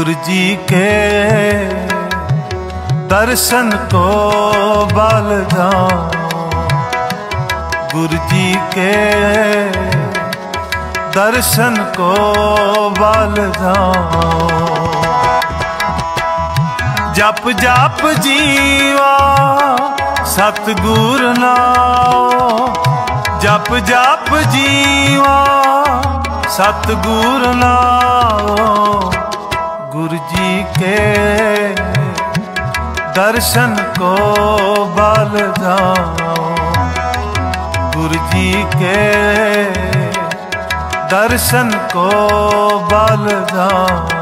गुरु जी के दर्शन को बल जाओ गुरु जी के दर्शन को बल जाओ ਜਪ ਜਪ ਜੀਵਾ ਸਤਗੁਰ ਨਾਮ ਜਪ ਜਪ ਜੀਵਾ ਸਤਗੁਰ ਨਾਮ ਗੁਰ ਜੀ ਕੇ ਦਰਸ਼ਨ ਕੋ ਬਲ ਜਾਓ। ਗੁਰ ਜੀ ਕੇ ਦਰਸ਼ਨ ਕੋ ਬਲ ਜਾਓ।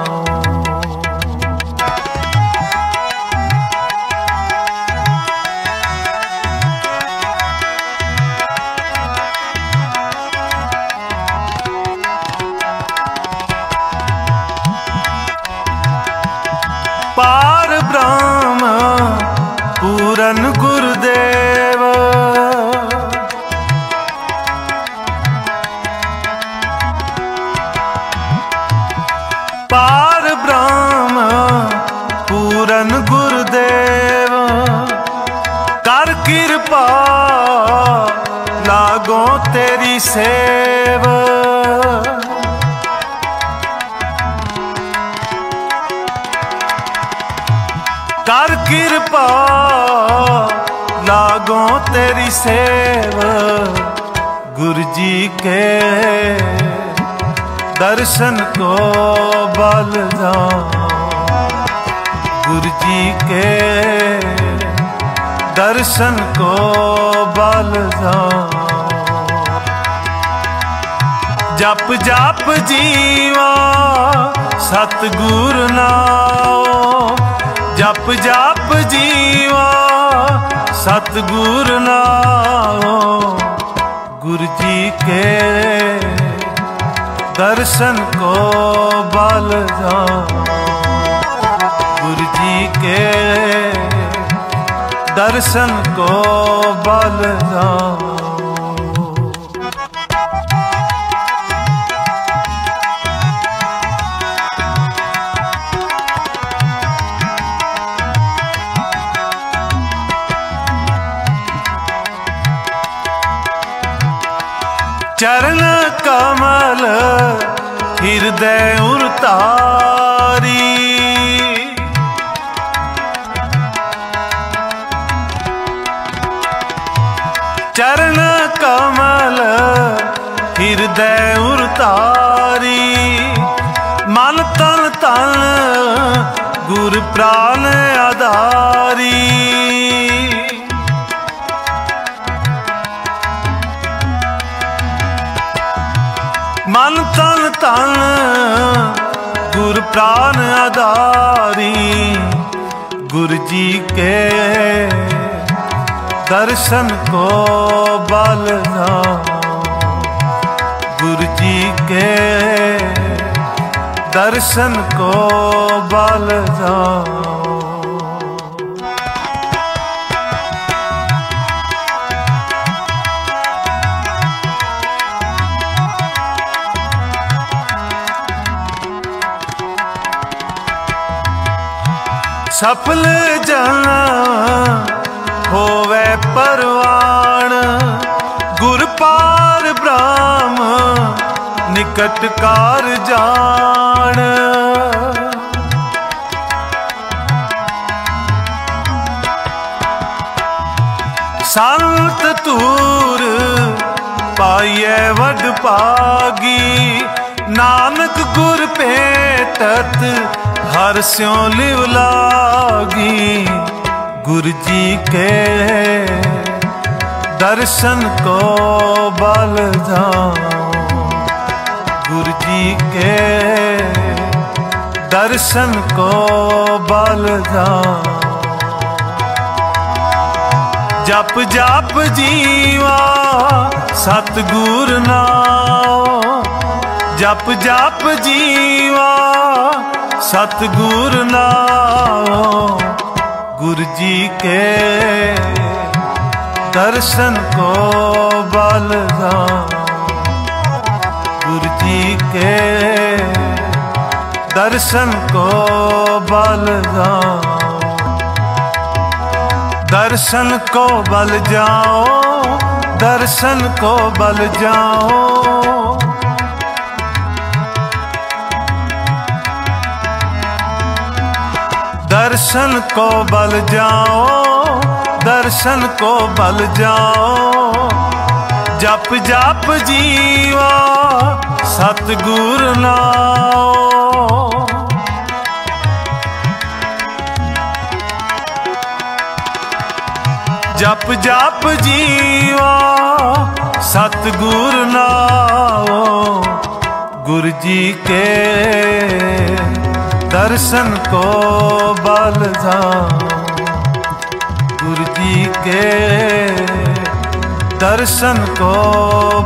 ਪਾਰ ਬ੍ਰਹਮ ਪੂਰਨ ਗੁਰਦੇਵ। ਪਾਰ ਬ੍ਰਹਮ ਪੂਰਨ ਗੁਰਦੇਵ। ਕਰ ਕਿਰਪਾ ਲਾਗੋ ਤੇਰੀ ਸੇਵ। ਕਰ ਕਿਰਪਾ, ਲਾਗੋ ਤੇਰੀ ਸੇਵ, ਗੁਰ ਜੀ ਕੇ ਦਰਸ਼ਨ ਕੋ ਬਲ ਜਾਓ। ਗੁਰ ਜੀ ਕੇ ਦਰਸ਼ਨ ਕੋ ਬਲ ਜਾਓ। ਜਪ ਜਪ ਜੀਵਾ, ਸਤਗੁਰ ਨਾਮ ਜਪ ਜਪ ਜੀਵਾ, ਸਤਗੁਰ ਨਾਮ ਗੁਰ ਜੀ ਕੇ ਦਰਸ਼ਨ ਕੋ ਬਲ ਜਾ ਗੁਰ ਜੀ ਕੇ ਦਰਸ਼ਨ ਕੋ ਬਲ ਜਾ ਚਰਨ ਕਮਲ ਹਿਰਦੈ ਉਰਤਾਰੀ। ਚਰਨ ਕਮਲ ਹਿਰਦੈ ਉਰਤਾਰੀ। ਮਨ ਤਨ ਤਨ ਗੁਰ ਪ੍ਰਾਨ ਆਧਾਰੀ। ਮਨ ਤਨ ਤਨ ਗੁਰ ਪ੍ਰਾਨ ਆਧਾਰੀ ਗੁਰ ਜੀ ਕੇ ਦਰਸ਼ਨ ਕੋ ਬਲ ਜਾਓ ਗੁਰ ਜੀ ਕੇ ਦਰਸ਼ਨ ਕੋ ਬਲ ਜਾਓ ਸਫਲ ਜਨਾ ਹੋਵੇ ਪਰਵਾਣ ਗੁਰ ਪਾਰ ਬ੍ਰਹਮ ਨਿਕਟ ਕਾਰ ਜਾਣ। ਸੰਤ ਤੂਰ ਪਾਈਐ ਵੱਡ ਪਾਗੀ ਨਾਨਕ ਗੁਰ ਭੇਟਤ, ਹਰ ਸਿਉ ਲਿਵ ਲਾਗੀ। ਗੁਰ ਜੀ ਕੇ ਦਰਸ਼ਨ ਕੋ ਬਲ ਜਾਓ ਗੁਰ ਜੀ ਕੇ ਦਰਸ਼ਨ ਕੋ ਬਲ ਜਾਓ ਜਪ ਜਪ ਜੀਵਾ, ਸਤਗੁਰ ਨਾਮ ਜਪ ਜਪ ਜੀਵਾ, ਸਤਗੁਰ ਨਾਮ, ਗੁਰ ਜੀ ਕੇ। ਦਰਸ਼ਨ ਕੋ ਬਲ ਗੁਰ ਜੀ ਕੇ। ਦਰਸ਼ਨ ਕੋ ਬਲ ਦਰਸ਼ਨ ਕੋ ਬਲ ਜਾਓ, ਦਰਸ਼ਨ ਕੋ ਬਲ ਜਾਓ। दर्शन को बल जाओ दर्शन को बल जाओ जप जप जीवा सतगुर नाओ जप जप जीवा सतगुर नाओ गुरु जी के दर्शन को बल जाओ गुरु जी के दर्शन को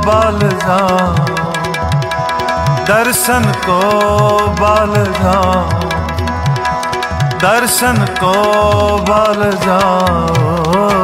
बल जाओ दर्शन को बल जाओ दर्शन को बल जाओ